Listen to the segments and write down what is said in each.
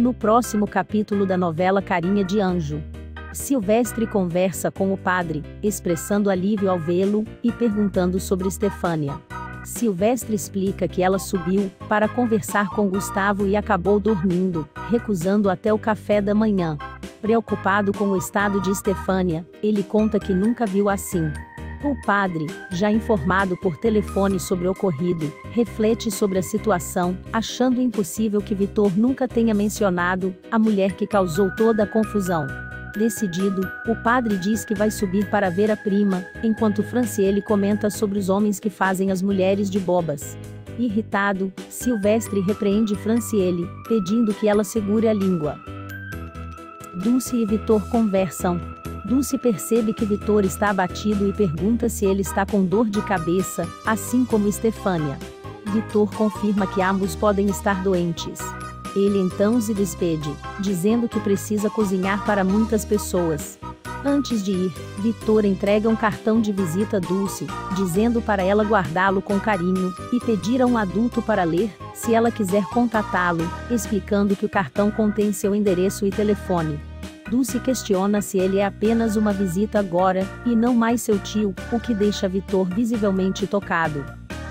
No próximo capítulo da novela Carinha de Anjo, Silvestre conversa com o padre, expressando alívio ao vê-lo e perguntando sobre Stefânia. Silvestre explica que ela subiu para conversar com Gustavo e acabou dormindo, recusando até o café da manhã. Preocupado com o estado de Stefânia, ele conta que nunca viu assim. O padre, já informado por telefone sobre o ocorrido, reflete sobre a situação, achando impossível que Vitor nunca tenha mencionado a mulher que causou toda a confusão. Decidido, o padre diz que vai subir para ver a prima, enquanto Franciele comenta sobre os homens que fazem as mulheres de bobas. Irritado, Silvestre repreende Franciele, pedindo que ela segure a língua. Dulce e Vitor conversam, Dulce percebe que Vitor está abatido e pergunta se ele está com dor de cabeça, assim como Stefânia. Vitor confirma que ambos podem estar doentes. Ele então se despede, dizendo que precisa cozinhar para muitas pessoas. Antes de ir, Vitor entrega um cartão de visita a Dulce, dizendo para ela guardá-lo com carinho e pedir a um adulto para ler, se ela quiser contatá-lo, explicando que o cartão contém seu endereço e telefone. Dulce questiona se ele é apenas uma visita agora, e não mais seu tio, o que deixa Vitor visivelmente tocado.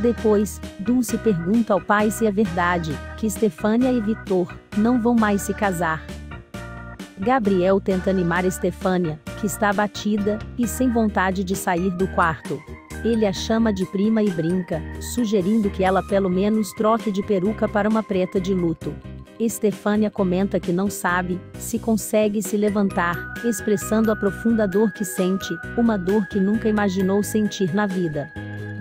Depois, Dulce pergunta ao pai se é verdade, que Stefânia e Vitor não vão mais se casar. Gabriel tenta animar Stefânia, que está abatida e sem vontade de sair do quarto. Ele a chama de prima e brinca, sugerindo que ela pelo menos troque de peruca para uma preta de luto. Estefânia comenta que não sabe se consegue se levantar, expressando a profunda dor que sente, uma dor que nunca imaginou sentir na vida.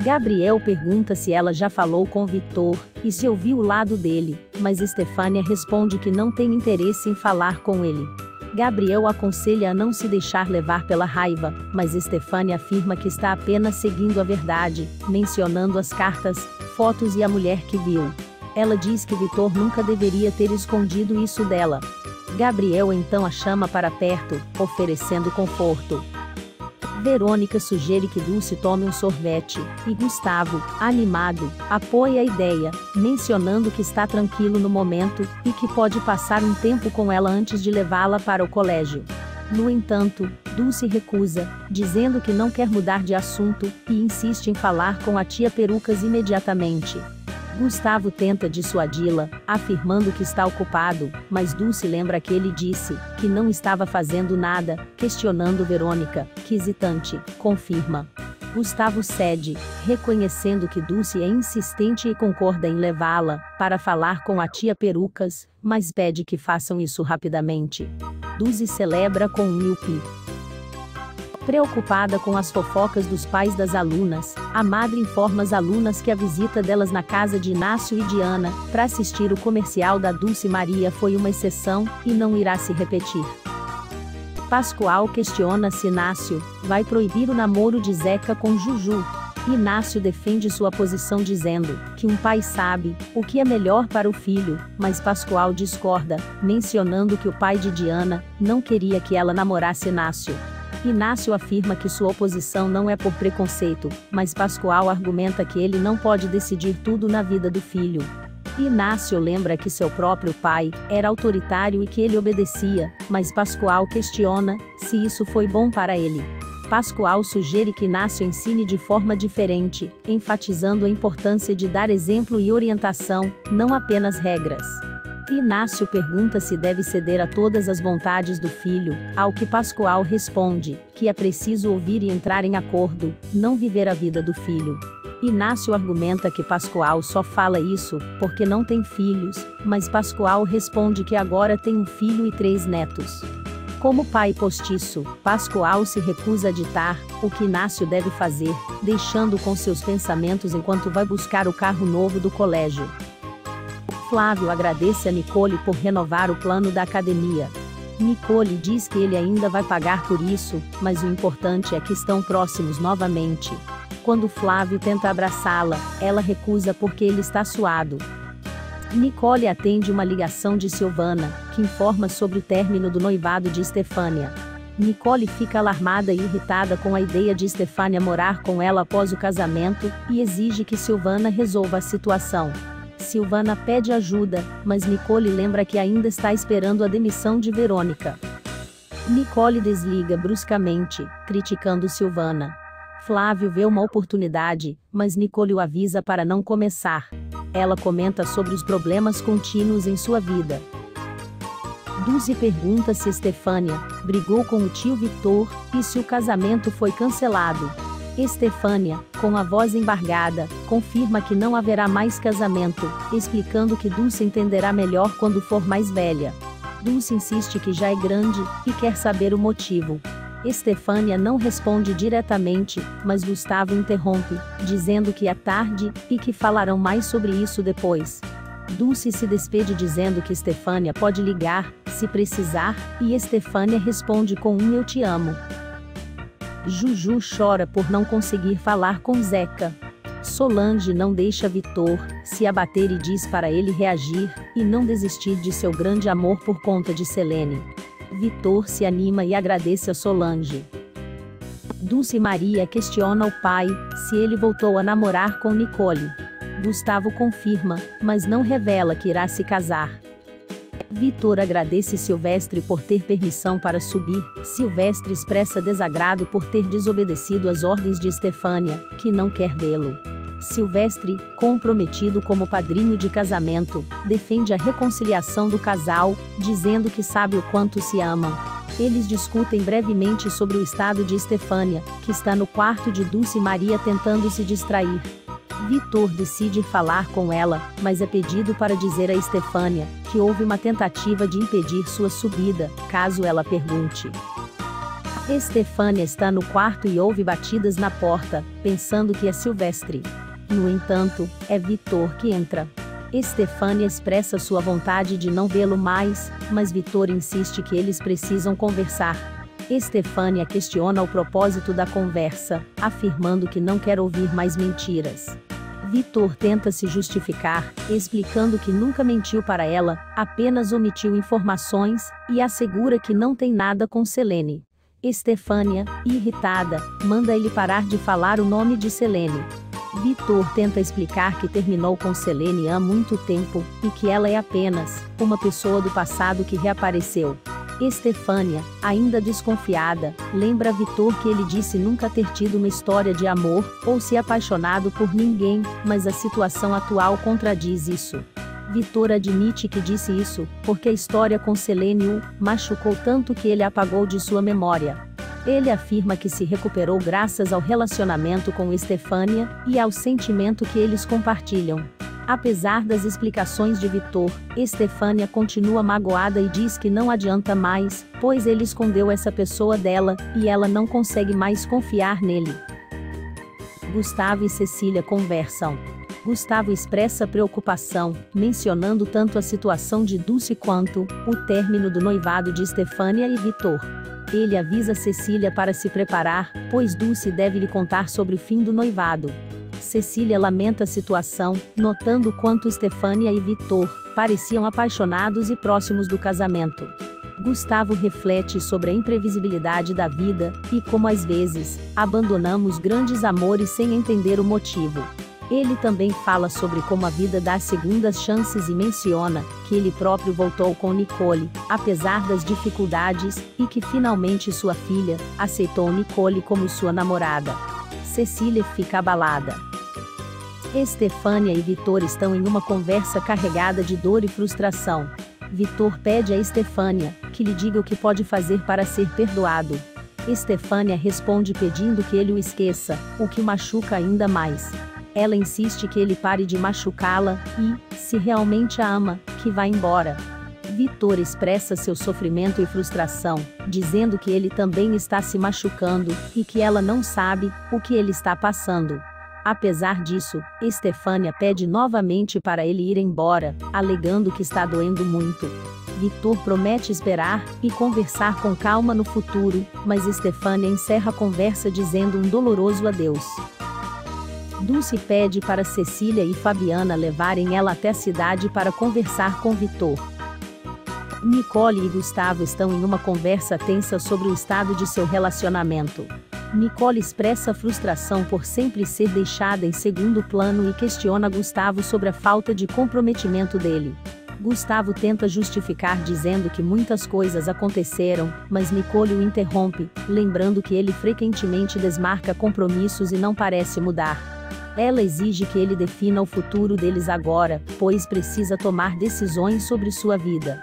Gabriel pergunta se ela já falou com Vitor e se ouviu o lado dele, mas Estefânia responde que não tem interesse em falar com ele. Gabriel aconselha a não se deixar levar pela raiva, mas Estefânia afirma que está apenas seguindo a verdade, mencionando as cartas, fotos e a mulher que viu. Ela diz que Vitor nunca deveria ter escondido isso dela. Gabriel então a chama para perto, oferecendo conforto. Verônica sugere que Dulce tome um sorvete, e Gustavo, animado, apoia a ideia, mencionando que está tranquilo no momento e que pode passar um tempo com ela antes de levá-la para o colégio. No entanto, Dulce recusa, dizendo que não quer mudar de assunto e insiste em falar com a tia Perucas imediatamente. Gustavo tenta dissuadi-la, afirmando que está ocupado, mas Dulce lembra que ele disse que não estava fazendo nada, questionando Verônica, que hesitante, confirma. Gustavo cede, reconhecendo que Dulce é insistente e concorda em levá-la para falar com a tia Perucas, mas pede que façam isso rapidamente. Dulce celebra com um milpi. Preocupada com as fofocas dos pais das alunas, a madre informa as alunas que a visita delas na casa de Inácio e Diana, para assistir o comercial da Dulce Maria foi uma exceção, e não irá se repetir. Pascoal questiona se Inácio vai proibir o namoro de Zeca com Juju. Inácio defende sua posição dizendo que um pai sabe o que é melhor para o filho, mas Pascoal discorda, mencionando que o pai de Diana não queria que ela namorasse Inácio. Inácio afirma que sua oposição não é por preconceito, mas Pascoal argumenta que ele não pode decidir tudo na vida do filho. Inácio lembra que seu próprio pai era autoritário e que ele obedecia, mas Pascoal questiona se isso foi bom para ele. Pascoal sugere que Inácio ensine de forma diferente, enfatizando a importância de dar exemplo e orientação, não apenas regras. Inácio pergunta se deve ceder a todas as vontades do filho, ao que Pascoal responde que é preciso ouvir e entrar em acordo, não viver a vida do filho. Inácio argumenta que Pascoal só fala isso porque não tem filhos, mas Pascoal responde que agora tem um filho e três netos. Como pai postiço, Pascoal se recusa a ditar o que Inácio deve fazer, deixando com seus pensamentos enquanto vai buscar o carro novo do colégio. Flávio agradece a Nicole por renovar o plano da academia. Nicole diz que ele ainda vai pagar por isso, mas o importante é que estão próximos novamente. Quando Flávio tenta abraçá-la, ela recusa porque ele está suado. Nicole atende uma ligação de Silvana, que informa sobre o término do noivado de Stefânia. Nicole fica alarmada e irritada com a ideia de Stefânia morar com ela após o casamento e exige que Silvana resolva a situação. Silvana pede ajuda, mas Nicole lembra que ainda está esperando a demissão de Verônica. Nicole desliga bruscamente, criticando Silvana. Flávio vê uma oportunidade, mas Nicole o avisa para não começar. Ela comenta sobre os problemas contínuos em sua vida. Dulce pergunta se Estefânia brigou com o tio Vitor e se o casamento foi cancelado. Estefânia, com a voz embargada, confirma que não haverá mais casamento, explicando que Dulce entenderá melhor quando for mais velha. Dulce insiste que já é grande e quer saber o motivo. Estefânia não responde diretamente, mas Gustavo interrompe, dizendo que é tarde e que falarão mais sobre isso depois. Dulce se despede dizendo que Estefânia pode ligar, se precisar, e Estefânia responde com um eu te amo. Juju chora por não conseguir falar com Zeca. Solange não deixa Vitor se abater e diz para ele reagir e não desistir de seu grande amor por conta de Selene. Vitor se anima e agradece a Solange. Dulce Maria questiona o pai se ele voltou a namorar com Nicole. Gustavo confirma, mas não revela que irá se casar. Vitor agradece Silvestre por ter permissão para subir. Silvestre expressa desagrado por ter desobedecido às ordens de Estefânia, que não quer vê-lo. Silvestre, comprometido como padrinho de casamento, defende a reconciliação do casal, dizendo que sabe o quanto se amam. Eles discutem brevemente sobre o estado de Estefânia, que está no quarto de Dulce Maria tentando se distrair. Vitor decide falar com ela, mas é pedido para dizer a Estefânia que houve uma tentativa de impedir sua subida, caso ela pergunte. Estefânia está no quarto e ouve batidas na porta, pensando que é Silvestre. No entanto, é Vitor que entra. Estefânia expressa sua vontade de não vê-lo mais, mas Vitor insiste que eles precisam conversar. Estefânia questiona o propósito da conversa, afirmando que não quer ouvir mais mentiras. Vitor tenta se justificar, explicando que nunca mentiu para ela, apenas omitiu informações, e assegura que não tem nada com Selene. Estefânia, irritada, manda ele parar de falar o nome de Selene. Vitor tenta explicar que terminou com Selene há muito tempo, e que ela é apenas uma pessoa do passado que reapareceu. Estefânia, ainda desconfiada, lembra Vitor que ele disse nunca ter tido uma história de amor, ou se apaixonado por ninguém, mas a situação atual contradiz isso. Vitor admite que disse isso, porque a história com Selene o machucou tanto que ele apagou de sua memória. Ele afirma que se recuperou graças ao relacionamento com Estefânia e ao sentimento que eles compartilham. Apesar das explicações de Vitor, Estefânia continua magoada e diz que não adianta mais, pois ele escondeu essa pessoa dela e ela não consegue mais confiar nele. Gustavo e Cecília conversam. Gustavo expressa preocupação, mencionando tanto a situação de Dulce quanto o término do noivado de Estefânia e Vitor. Ele avisa Cecília para se preparar, pois Dulce deve lhe contar sobre o fim do noivado. Cecília lamenta a situação, notando quanto Estefânia e Vitor pareciam apaixonados e próximos do casamento. Gustavo reflete sobre a imprevisibilidade da vida e como às vezes abandonamos grandes amores sem entender o motivo. Ele também fala sobre como a vida dá segundas chances e menciona que ele próprio voltou com Nicole, apesar das dificuldades, e que finalmente sua filha aceitou Nicole como sua namorada. Cecília fica abalada. Estefânia e Vitor estão em uma conversa carregada de dor e frustração. Vitor pede a Estefânia que lhe diga o que pode fazer para ser perdoado. Estefânia responde pedindo que ele o esqueça, o que o machuca ainda mais. Ela insiste que ele pare de machucá-la e, se realmente a ama, que vá embora. Vitor expressa seu sofrimento e frustração, dizendo que ele também está se machucando e que ela não sabe o que ele está passando. Apesar disso, Estefânia pede novamente para ele ir embora, alegando que está doendo muito. Vitor promete esperar e conversar com calma no futuro, mas Estefânia encerra a conversa dizendo um doloroso adeus. Dulce pede para Cecília e Fabiana levarem ela até a cidade para conversar com Vitor. Nicole e Gustavo estão em uma conversa tensa sobre o estado de seu relacionamento. Nicole expressa frustração por sempre ser deixada em segundo plano e questiona Gustavo sobre a falta de comprometimento dele. Gustavo tenta justificar dizendo que muitas coisas aconteceram, mas Nicole o interrompe, lembrando que ele frequentemente desmarca compromissos e não parece mudar. Ela exige que ele defina o futuro deles agora, pois precisa tomar decisões sobre sua vida.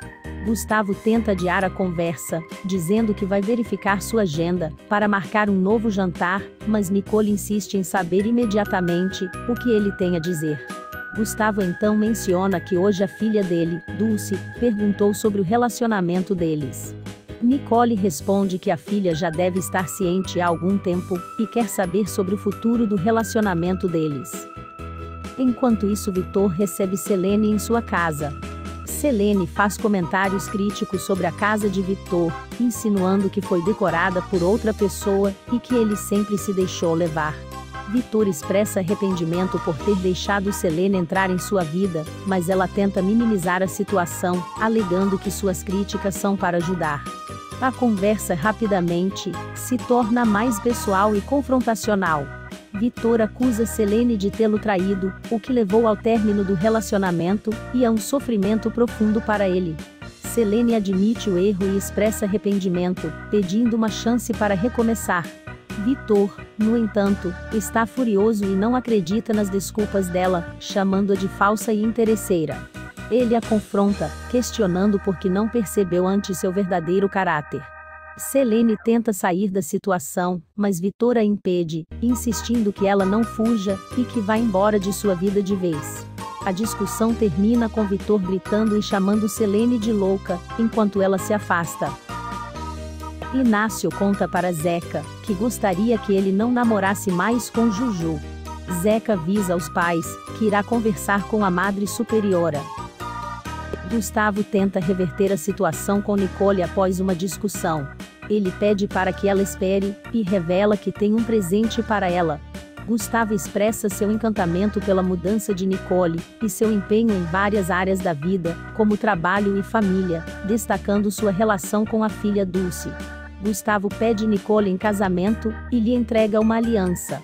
Gustavo tenta adiar a conversa, dizendo que vai verificar sua agenda para marcar um novo jantar, mas Nicole insiste em saber imediatamente o que ele tem a dizer. Gustavo então menciona que hoje a filha dele, Dulce, perguntou sobre o relacionamento deles. Nicole responde que a filha já deve estar ciente há algum tempo e quer saber sobre o futuro do relacionamento deles. Enquanto isso, Vitor recebe Selene em sua casa. Selene faz comentários críticos sobre a casa de Vitor, insinuando que foi decorada por outra pessoa e que ele sempre se deixou levar. Vitor expressa arrependimento por ter deixado Selena entrar em sua vida, mas ela tenta minimizar a situação, alegando que suas críticas são para ajudar. A conversa rapidamente se torna mais pessoal e confrontacional. Vitor acusa Selene de tê-lo traído, o que levou ao término do relacionamento e a um sofrimento profundo para ele. Selene admite o erro e expressa arrependimento, pedindo uma chance para recomeçar. Vitor, no entanto, está furioso e não acredita nas desculpas dela, chamando-a de falsa e interesseira. Ele a confronta, questionando por que não percebeu antes seu verdadeiro caráter. Selene tenta sair da situação, mas Vitor a impede, insistindo que ela não fuja e que vá embora de sua vida de vez. A discussão termina com Vitor gritando e chamando Selene de louca, enquanto ela se afasta. Inácio conta para Zeca que gostaria que ele não namorasse mais com Juju. Zeca avisa aos pais que irá conversar com a Madre Superiora. Gustavo tenta reverter a situação com Nicole após uma discussão. Ele pede para que ela espere e revela que tem um presente para ela. Gustavo expressa seu encantamento pela mudança de Nicole e seu empenho em várias áreas da vida, como trabalho e família, destacando sua relação com a filha Dulce. Gustavo pede Nicole em casamento e lhe entrega uma aliança.